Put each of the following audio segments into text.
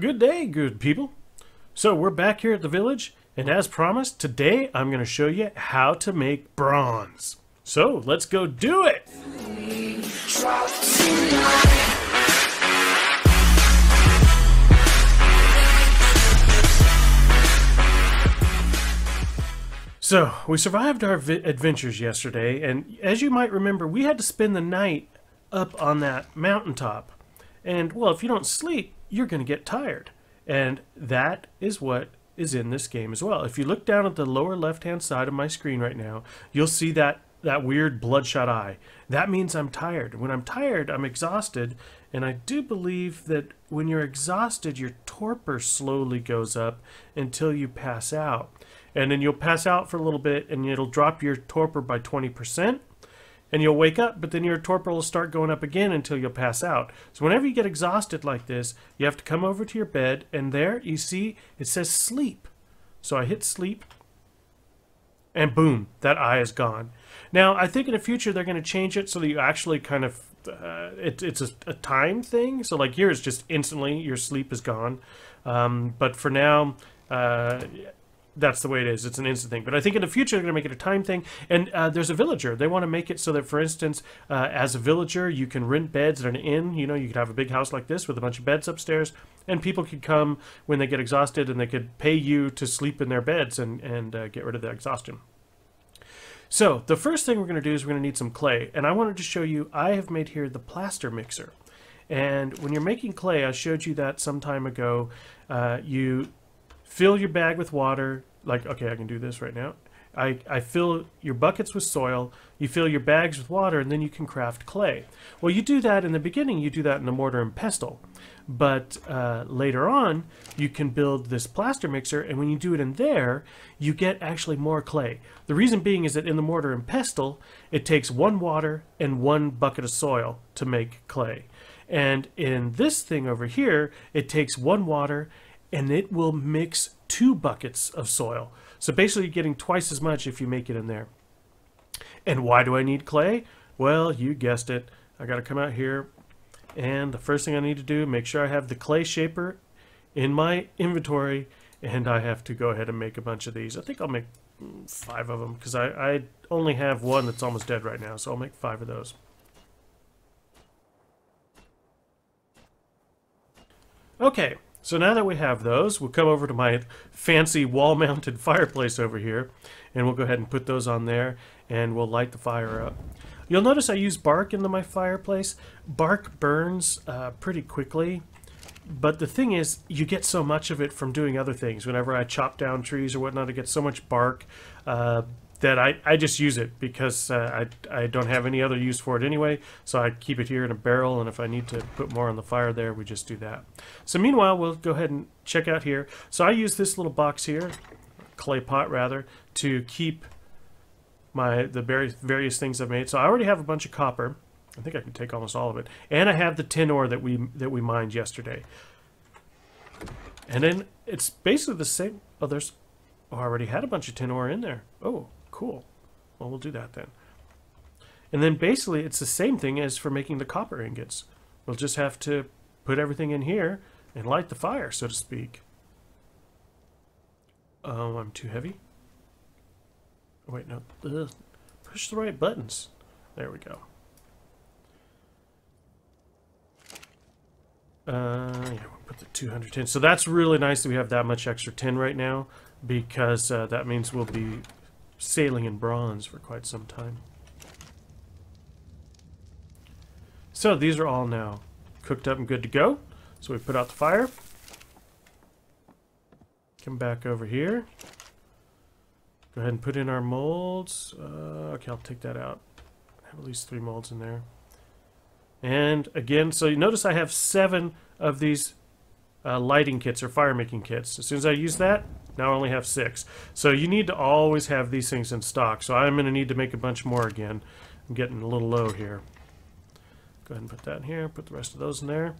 Good day, good people. So we're back here at the village, and as promised, today I'm going to show you how to make bronze. So let's go do it! So, we survived our adventures yesterday, and as you might remember, we had to spend the night up on that mountaintop. And, well, if you don't sleep, you're going to get tired. And that is what is in this game as well. If you look down at the lower left hand side of my screen right now, you'll see that, that weird bloodshot eye. That means I'm tired. When I'm tired, I'm exhausted. And I do believe that when you're exhausted, your torpor slowly goes up until you pass out and then you'll pass out for a little bit and it'll drop your torpor by 20% and you'll wake up but then your torpor will start going up again until you'll pass out. So whenever you get exhausted like this you have to come over to your bed and there you see it says sleep. So i hit sleep and boom that eye is gone. Now i think in the future they're going to change it so that you actually kind of uh, it, it's a, a, time thing. So like here it's just instantly your sleep is gone. Um, but for now uh, that's the way it is. It's an instant thing. But I think in the future they're going to make it a time thing. And uh, there's a villager. They want to make it so that, for instance, uh, as a villager, you can rent beds at an inn. You know, you could have a big house like this with a bunch of beds upstairs, and people could come when they get exhausted, and they could pay you to sleep in their beds and and uh, get rid of the exhaustion. So the first thing we're going to do is we're going to need some clay, and I wanted to show you. I have made here the plaster mixer. And when you're making clay, I showed you that some time ago. Uh, you fill your bag with water. Like, okay, I can do this right now. I, I fill your buckets with soil, you fill your bags with water, and then you can craft clay. Well, you do that in the beginning, you do that in a mortar and pestle. But uh, later on, you can build this plaster mixer, and when you do it in there, you get actually more clay. The reason being is that in the mortar and pestle, it takes one water and one bucket of soil to make clay. And in this thing over here, it takes one water and it will mix two buckets of soil. So basically, you're getting twice as much if you make it in there. And why do I need clay? Well, you guessed it. I got to come out here, and the first thing I need to do, make sure I have the clay shaper in my inventory, and I have to go ahead and make a bunch of these. I think I'll make five of them, because I, I only have one that's almost dead right now, so I'll make five of those. Okay, so now that we have those, we'll come over to my fancy wall-mounted fireplace over here, and we'll go ahead and put those on there, and we'll light the fire up. You'll notice I use bark into my fireplace. Bark burns uh, pretty quickly, but the thing is, you get so much of it from doing other things. Whenever I chop down trees or whatnot, I get so much bark. Uh, that I, I just use it because uh, I, I don't have any other use for it anyway. So I keep it here in a barrel, and if I need to put more on the fire there, we just do that. So meanwhile, we'll go ahead and check out here. So I use this little box here, clay pot rather, to keep my the various, various things I've made. So I already have a bunch of copper. I think I can take almost all of it. And I have the tin ore that we that we mined yesterday. And then it's basically the same. Oh, there's. Oh, already had a bunch of tin ore in there. Oh, Cool. Well, we'll do that then. And then basically it's the same thing as for making the copper ingots. We'll just have to put everything in here and light the fire, so to speak. Oh, I'm too heavy. Wait, no. Ugh. Push the right buttons. There we go. Uh, yeah, we'll put the 200 tin. So that's really nice that we have that much extra tin right now because uh, that means we'll be sailing in bronze for quite some time. So these are all now cooked up and good to go. So we put out the fire. Come back over here. Go ahead and put in our molds. Uh, okay, I'll take that out. I have at least three molds in there. And again, so you notice I have seven of these uh, lighting kits or fire making kits. As soon as I use that, now I only have six. So you need to always have these things in stock. So I'm going to need to make a bunch more again. I'm getting a little low here. Go ahead and put that in here. Put the rest of those in there.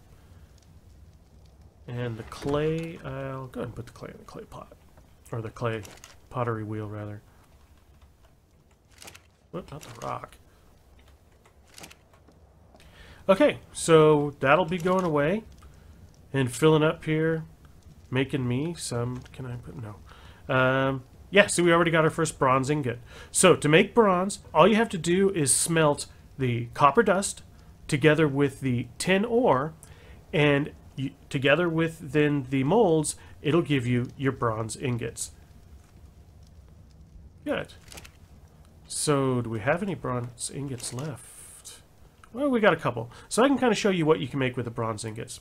And the clay, I'll go ahead and put the clay in the clay pot. Or the clay pottery wheel, rather. Whoop, not the rock. Okay, so that'll be going away. and filling up here, making me some. Can I put no? Um, yeah, so we already got our first bronze ingot. So to make bronze, all you have to do is smelt the copper dust together with the tin ore, and you, together with then the molds, it'll give you your bronze ingots. Good. So do we have any bronze ingots left? Well, we got a couple. So I can kind of show you what you can make with the bronze ingots.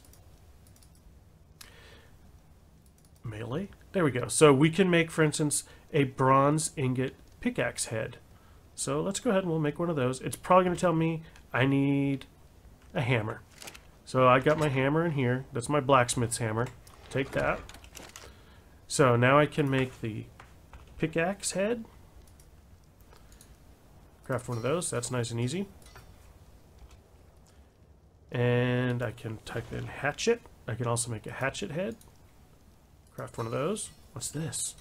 Melee? There we go. So we can make, for instance, a bronze ingot pickaxe head. So let's go ahead and we'll make one of those. It's probably going to tell me I need a hammer. So I got my hammer in here. That's my blacksmith's hammer. Take that. So now I can make the pickaxe head. Craft one of those. That's nice and easy. And I can type in hatchet. I can also make a hatchet head. Craft one of those. What's this?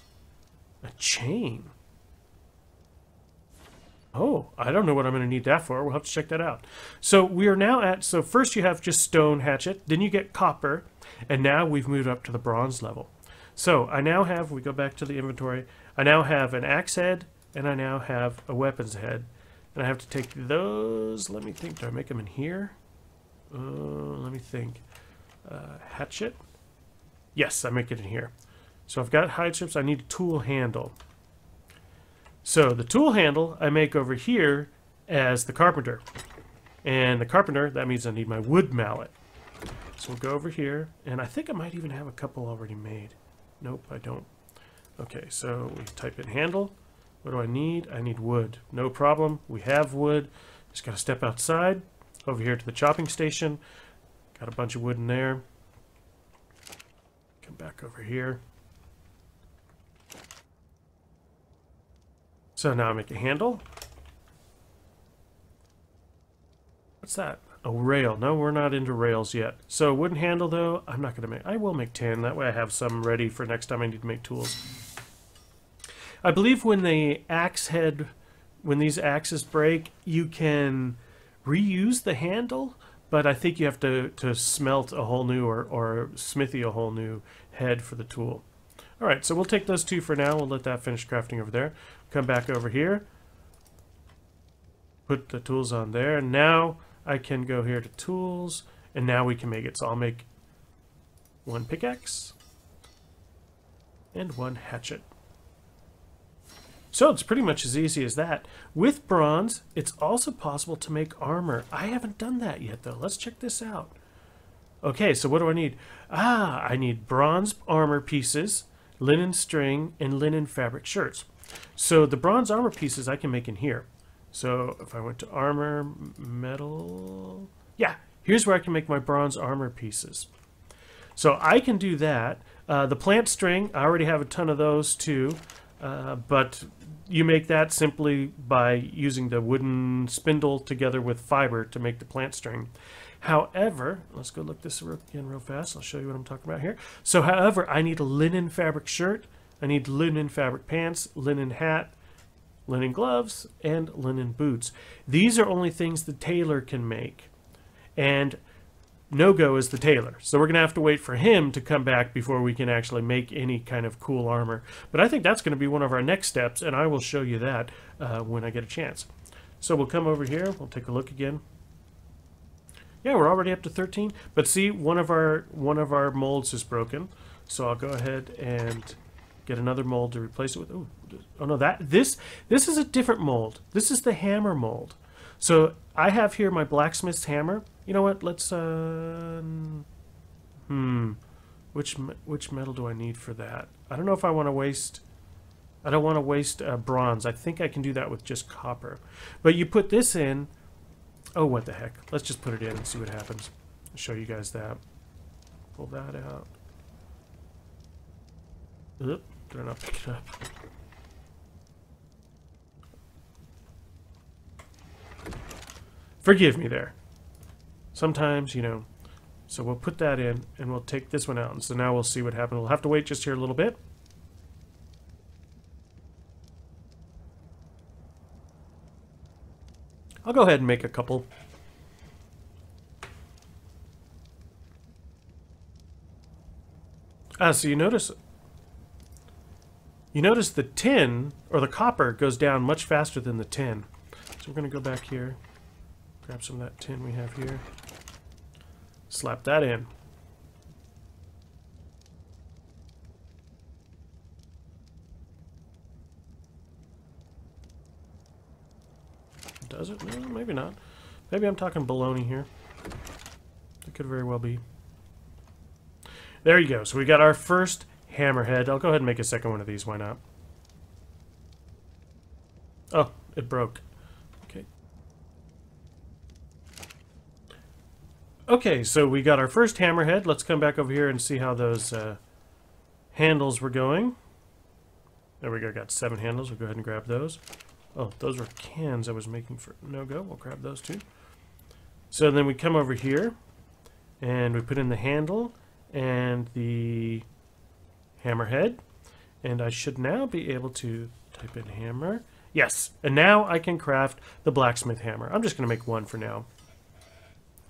A chain. Oh, I don't know what I'm going to need that for. We'll have to check that out. So we are now at, so first you have just stone hatchet, then you get copper, and now we've moved up to the bronze level. So I now have, we go back to the inventory, I now have an axe head, and I now have a weapons head. And I have to take those, let me think, do I make them in here? Uh, let me think. Uh, hatchet? Yes, I make it in here. So I've got hide strips, I need a tool handle. So the tool handle I make over here as the carpenter. And the carpenter, that means I need my wood mallet. So we'll go over here, and I think I might even have a couple already made. Nope, I don't. Okay, so we type in handle. What do I need? I need wood. No problem. We have wood. Just got to step outside, over here to the chopping station. Got a bunch of wood in there. Come back over here. So now I make a handle. What's that? A rail. No, we're not into rails yet. So wooden handle though, I'm not going to make. I will make 10. That way I have some ready for next time I need to make tools. I believe when the axe head, when these axes break, you can reuse the handle, but I think you have to, to smelt a whole new or, or smithy a whole new head for the tool. All right, so we'll take those two for now. We'll let that finish crafting over there. Come back over here. Put the tools on there. Now I can go here to tools. And now we can make it. So I'll make one pickaxe. And one hatchet. So it's pretty much as easy as that. With bronze, it's also possible to make armor. I haven't done that yet, though. Let's check this out. Okay, so what do I need? Ah, I need bronze armor pieces, linen string, and linen fabric shirts. So the bronze armor pieces I can make in here. So if I went to armor, metal, yeah, here's where I can make my bronze armor pieces. So I can do that. Uh, the plant string, I already have a ton of those too, uh, but you make that simply by using the wooden spindle together with fiber to make the plant string. However, let's go look this again real fast. I'll show you what I'm talking about here. So however, I need a linen fabric shirt I need linen fabric pants, linen hat, linen gloves, and linen boots. These are only things the tailor can make. And No-Go is the tailor. So we're going to have to wait for him to come back before we can actually make any kind of cool armor. But I think that's going to be one of our next steps, and I will show you that uh, when I get a chance. So we'll come over here. We'll take a look again. Yeah, we're already up to 13. But see, one of our one of our molds is broken. So I'll go ahead and Get another mold to replace it with. Ooh, oh no, that this this is a different mold. This is the hammer mold. So I have here my blacksmith's hammer. You know what? Let's uh, hmm, which which metal do I need for that? I don't know if I want to waste. I don't want to waste uh, bronze. I think I can do that with just copper. But you put this in. Oh, what the heck? Let's just put it in and see what happens. I'll show you guys that. Pull that out. Oop. Did I not pick it up? Forgive me there. Sometimes, you know. So we'll put that in, and we'll take this one out. And so now we'll see what happens. We'll have to wait just here a little bit. I'll go ahead and make a couple. Ah, so you notice you notice the tin or the copper goes down much faster than the tin. So we're going to go back here, grab some of that tin we have here, slap that in. Does it? No, maybe not. Maybe I'm talking baloney here. It could very well be. There you go. So we got our first hammerhead. I'll go ahead and make a second one of these. Why not? Oh, it broke. Okay. Okay, so we got our first hammerhead. Let's come back over here and see how those uh, handles were going. There we go. Got seven handles. We'll go ahead and grab those. Oh, those were cans I was making for no-go. We'll grab those too. So then we come over here and we put in the handle and the hammerhead. And I should now be able to type in hammer. Yes, and now I can craft the blacksmith hammer. I'm just going to make one for now.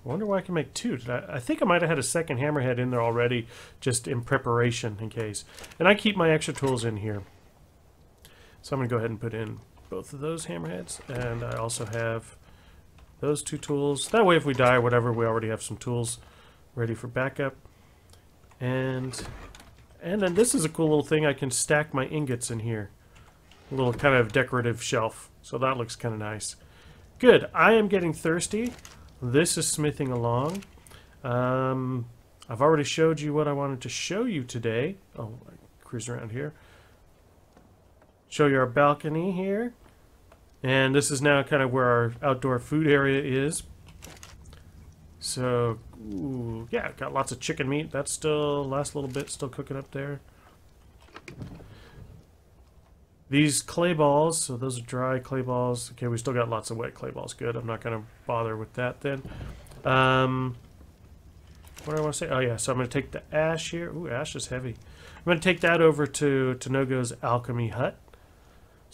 I wonder why I can make two. I, I, think I might have had a second hammerhead in there already, just in preparation in case. And I keep my extra tools in here. So I'm going to go ahead and put in both of those hammerheads. And I also have those two tools. That way if we die or whatever, we already have some tools ready for backup. And and then this is a cool little thing. I can stack my ingots in here. A little kind of decorative shelf. So that looks kind of nice. Good. I am getting thirsty. This is smithing along. Um, I've already showed you what I wanted to show you today. Oh, I cruise around here. Show you our balcony here. And this is now kind of where our outdoor food area is. So, ooh, yeah, got lots of chicken meat. That's still, last little bit, still cooking up there. These clay balls, so those are dry clay balls. Okay, we still got lots of wet clay balls. Good, I'm not going to bother with that then. Um, what do I want to say? Oh yeah, so I'm going to take the ash here. Ooh, ash is heavy. I'm going to take that over to, to Nogo's alchemy hut.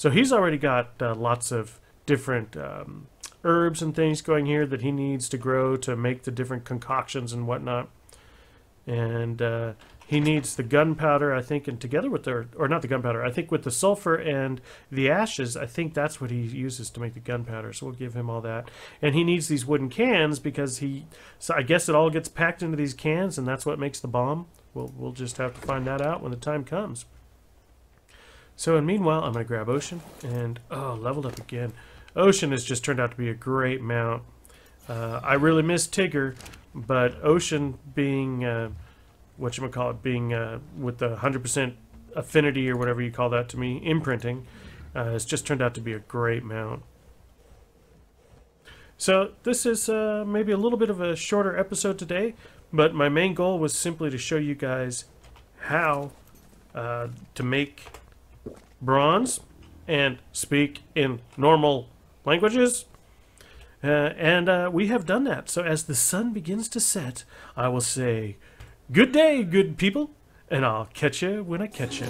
So he's already got uh, lots of different um, herbs and things going here that he needs to grow to make the different concoctions and whatnot. And uh, he needs the gunpowder, I think, and together with the, or not the gunpowder, I think with the sulfur and the ashes, I think that's what he uses to make the gunpowder. So we'll give him all that. And he needs these wooden cans because he, so I guess it all gets packed into these cans and that's what makes the bomb. We'll, we'll just have to find that out when the time comes. So, and meanwhile, I'm going to grab Ocean and, oh, leveled up again. Ocean has just turned out to be a great mount. Uh, I really miss Tigger, but Ocean being, uh, what you call it, being uh, with the 100% affinity or whatever you call that to me, imprinting, uh, has just turned out to be a great mount. So this is uh, maybe a little bit of a shorter episode today, but my main goal was simply to show you guys how uh, to make bronze and speak in normal languages. Uh, and uh, we have done that. So as the sun begins to set, I will say, Good day, good people, and I'll catch you when I catch you.